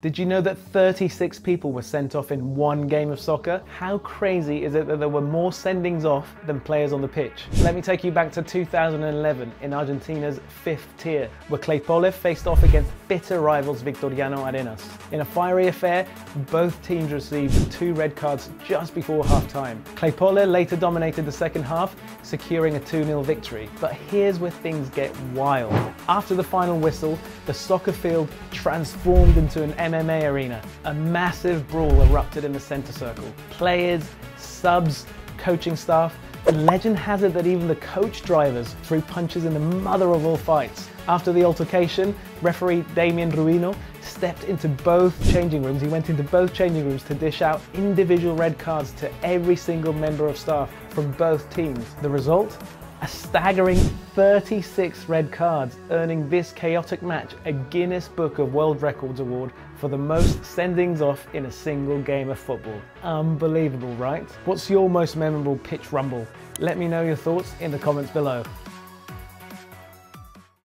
Did you know that 36 people were sent off in one game of soccer? How crazy is it that there were more sendings off than players on the pitch? Let me take you back to 2011 in Argentina's fifth tier, where Claypole faced off against bitter rivals Victoriano Arenas. In a fiery affair, both teams received two red cards just before half-time. Claypole later dominated the second half, securing a 2-0 victory. But here's where things get wild. After the final whistle, the soccer field transformed into an MMA arena. A massive brawl erupted in the centre circle. Players, subs, coaching staff, legend has it that even the coach drivers threw punches in the mother of all fights. After the altercation, referee Damien Rubino stepped into both changing rooms. He went into both changing rooms to dish out individual red cards to every single member of staff from both teams. The result? A staggering 36 red cards, earning this chaotic match a Guinness Book of World Records award for the most sendings off in a single game of football. Unbelievable, right? What's your most memorable pitch rumble? Let me know your thoughts in the comments below.